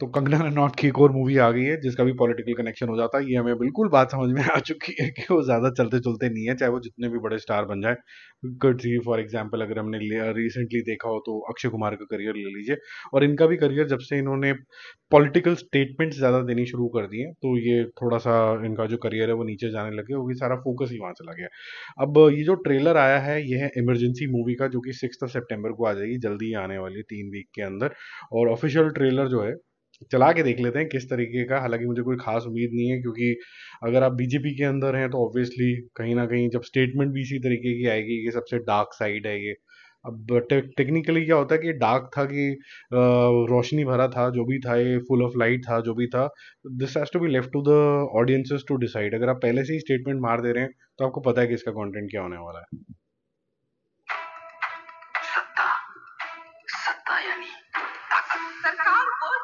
तो कंगना रनौत की एक और मूवी आ गई है, जिसका भी पॉलिटिकल कनेक्शन हो जाता है, ये हमें बिल्कुल बात समझ में आ चुकी है कि वो ज़्यादा चलते चलते नहीं है, चाहे वो जितने भी बड़े स्टार बन जाए। गुड सी फॉर एग्ज़ाम्पल अगर हमने रिसेंटली देखा हो तो अक्षय कुमार का करियर ले लीजिए। और इनका भी करियर जब से इन्होंने पॉलिटिकल स्टेटमेंट ज़्यादा देनी शुरू कर दिए तो ये थोड़ा सा इनका जो करियर है वो नीचे जाने लगे वो भी सारा फोकस ही वहाँ चला गया अब ये जो ट्रेलर आया है, ये है इमरजेंसी मूवी का, जो कि सिक्स सेप्टेम्बर को आ जाएगी, जल्दी आने वाली तीन वीक के अंदर। और ऑफिशियल ट्रेलर जो है चला के देख लेते हैं किस तरीके का। हालाँकि मुझे कोई खास उम्मीद नहीं है क्योंकि अगर आप बीजेपी के अंदर हैं तो ऑब्वियसली कहीं ना कहीं जब स्टेटमेंट भी इसी तरीके की आएगी कि सबसे डार्क साइड है ये। अब टेक्निकली क्या होता है कि डार्क था कि रोशनी भरा था, जो भी था ये फुल ऑफ़ लाइट था, जो भी था this has to be left to the audiences to decide अगर आप पहले से ही स्टेटमेंट मार दे रहे हैं तो आपको पता है कि इसका कंटेंट क्या होने वाला है।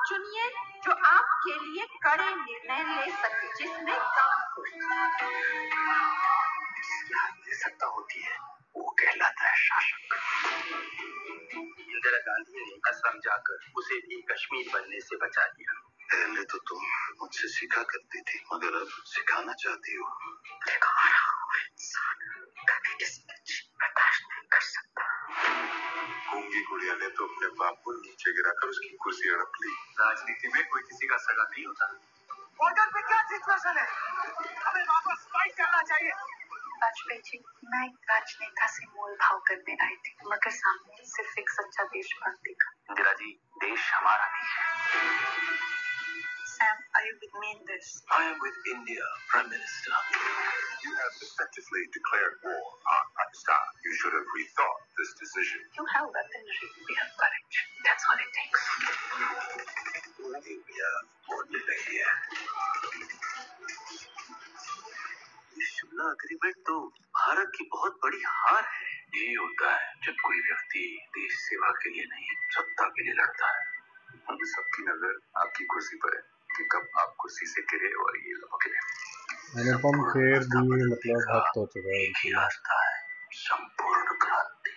चुनिए जो आपके लिए कड़े निर्णय ले सके जिसमें काम सत्ता होती है वो कहलाता है शासक। इंदिरा गांधी ने असम जाकर उसे भी कश्मीर बनने से बचा दिया पहले तो तुम मुझसे सीखा करती थी मगर अब सिखाना चाहती हो। गुड़िया ने तो अपने बाप को नीचे गिराकर उसकी कुर्सी हड़प ली। राजनीति में कोई किसी का सगा नहीं होता। बॉर्डर पे क्या सिचुएशन है? हमें वापस फाइट करना चाहिए। वाजपेयी जी मैं एक राजनेता से मोल भाव करने आई थी मगर सामने सिर्फ़ एक सच्चा देशभक्ति का। इंदिरा जी देश हमारा भी है। Are you with me in this? I am with India, Prime Minister. You have effectively declared war on Pakistan. You should have rethought this decision. You have weaponry. We have courage. That's all it takes. India बोलने लगी है Shimla agreement तो भारत की बहुत बड़ी हार है यही होता है जब कोई व्यक्ति देश सेवा के लिए नहीं सत्ता के लिए लड़ता है अभी सबकी नज़र आपकी कुर्सी पर है कि कब आप कुर्सी से गिरे और ये लपक अनुपम खेर भी मतलब हद हो चुका है रास्ता है संपूर्ण क्रांति।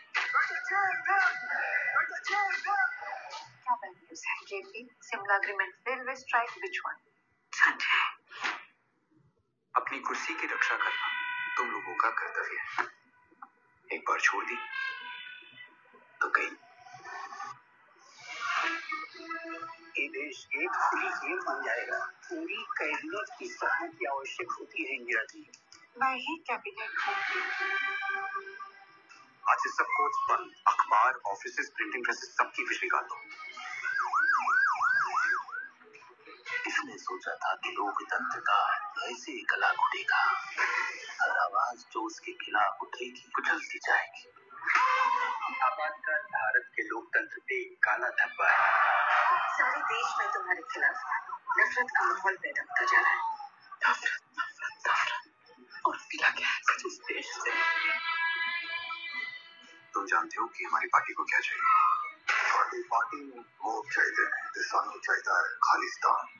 क्या वैल्यूज़ है JP Simla agreement railway strike which one Sanjay अपनी कुर्सी की रक्षा करना तुम लोगों का कर्तव्य है। एक बार छोड़ दी तो गई। ये देश एक खुली जेल बन जाएगा। पूरी कैदियों की सहमति आवश्यक होती है इंदिरा जी। मैं ही कैबिनेट आज से सब कोच बंद। अखबार ऑफ़िस प्रिंटिंग प्रेसेस सबकी बिजली काट दो इसने सोचा था कि लोकतंत्र का ऐसे कला उठेगा हर आवाज़ जो उसके खिलाफ उठेगी कुचलती जाएगी। आपातकाल भारत के लोकतंत्र पे काला धब्बा है सारे देश में तुम्हारे खिलाफ नफरत का माहौल पैदा होता जा रहा है नफरत नफरत नफरत और मिला क्या है इस देश से तुम जानते हो कि हमारी पार्टी को क्या चाहिए पार्टी पार्टी वोट चाहिए ते सानू चाहिए है Khalistan.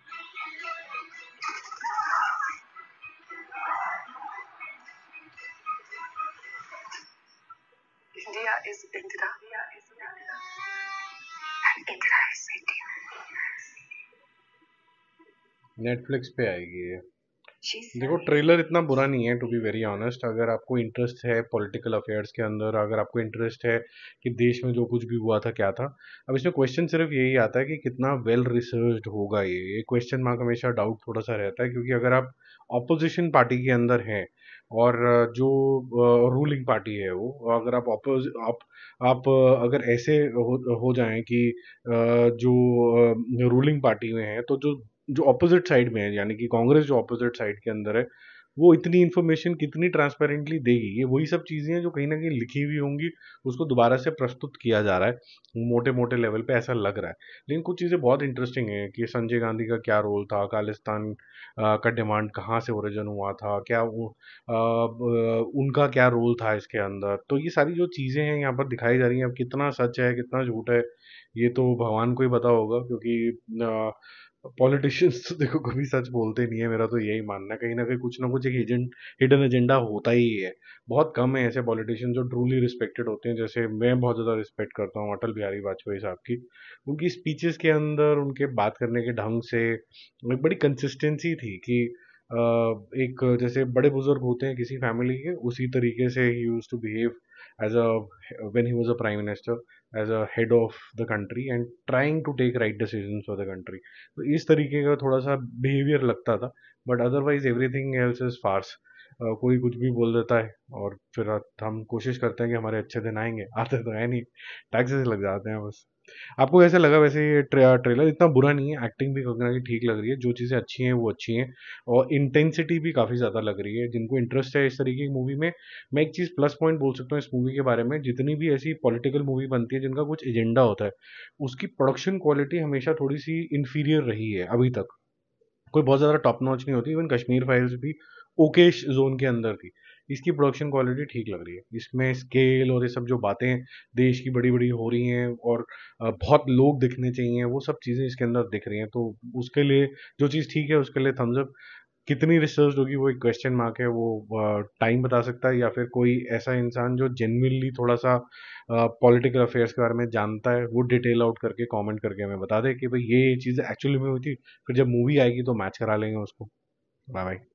India is Indira. Netflix पे आएगी ये। देखो ट्रेलर इतना बुरा नहीं है टू बी वेरी ऑनेस्ट अगर आपको इंटरेस्ट है पॉलिटिकल अफेयर्स के अंदर अगर आपको इंटरेस्ट है कि देश में जो कुछ भी हुआ था क्या था अब इसमें क्वेश्चन सिर्फ़ यही आता है कि कितना वेल रिसर्च होगा ये। ये क्वेश्चन मार्क हमेशा डाउट थोड़ा सा रहता है क्योंकि अगर आप ऑपोजिशन पार्टी के अंदर हैं और जो रूलिंग पार्टी है वो अगर आप अपोज आप आप अगर ऐसे हो, हो जाएँ कि जो रूलिंग पार्टी में हैं तो जो जो अपोजिट साइड में है यानी कि कांग्रेस जो अपोजिट साइड के अंदर है वो इतनी इन्फॉर्मेशन कितनी ट्रांसपेरेंटली देगी? ये वही सब चीज़ें हैं जो कहीं ना कहीं लिखी हुई होंगी उसको दोबारा से प्रस्तुत किया जा रहा है। मोटे मोटे लेवल पे ऐसा लग रहा है। लेकिन कुछ चीज़ें बहुत इंटरेस्टिंग है कि संजय गांधी का क्या रोल था खालिस्तान का डिमांड कहाँ से ओरिजिन हुआ था क्या आ, उनका क्या रोल था इसके अंदर? तो ये सारी जो चीज़ें हैं यहाँ पर दिखाई जा रही हैं। अब कितना सच है कितना झूठ है ये तो भगवान को ही पता होगा क्योंकि पॉलिटिशियंस तो देखो कभी सच बोलते नहीं है, मेरा तो यही मानना है। कहीं ना कहीं कुछ ना कुछ एक एजेंट हिडन एजेंडा होता ही है। बहुत कम है ऐसे पॉलिटिशियन जो ट्रूली रिस्पेक्टेड होते हैं, जैसे मैं बहुत ज़्यादा रिस्पेक्ट करता हूँ अटल बिहारी वाजपेयी साहब की। उनकी स्पीचेस के अंदर, उनके बात करने के ढंग से एक बड़ी कंसिस्टेंसी थी कि एक जैसे बड़े बुज़ुर्ग होते हैं किसी फैमिली के, उसी तरीके से ही use to behave as a when he was a prime minister as a head of the country and trying to take right decision for the country तो इस तरीके का थोड़ा सा बिहेवियर लगता था but otherwise everything else is farce कोई कुछ भी बोल देता है और फिर हम कोशिश करते हैं कि हमारे अच्छे दिन आएँगे, आते तो है नहीं टैक्सेस लग जाते हैं बस। आपको कैसे लगा वैसे ये ट्रे, ट्रेलर इतना बुरा नहीं है एक्टिंग भी कंगना की ठीक लग रही है जो चीज़ें अच्छी हैं वो अच्छी हैं और इंटेंसिटी भी काफ़ी ज़्यादा लग रही है जिनको इंटरेस्ट है इस तरीके की मूवी में। मैं एक चीज़ प्लस पॉइंट बोल सकता हूँ इस मूवी के बारे में जितनी भी ऐसी पॉलिटिकल मूवी बनती है जिनका कुछ एजेंडा होता है उसकी प्रोडक्शन क्वालिटी हमेशा थोड़ी सी इन्फीरियर रही है अभी तक। कोई बहुत ज़्यादा टॉप नॉच नहीं होती इवन कश्मीर फाइल्स भी ओकेश जोन के अंदर थी। इसकी प्रोडक्शन क्वालिटी ठीक लग रही है। इसमें स्केल और ये सब जो बातें देश की बड़ी बड़ी हो रही हैं और बहुत लोग दिखने चाहिए, वो सब चीज़ें इसके अंदर दिख रही हैं। तो उसके लिए जो चीज़ ठीक है, उसके लिए थम्सअप कितनी रिसर्च होगी वो एक क्वेश्चन मार्क है, वो टाइम बता सकता है या फिर कोई ऐसा इंसान जो जेनविनली थोड़ा सा पॉलिटिकल अफेयर्स के बारे में जानता है, वो डिटेल आउट करके कमेंट करके हमें बता दे कि भाई ये चीज़ एक्चुअली में हुई थी, फिर जब मूवी आएगी तो मैच करा लेंगे उसको। Bye bye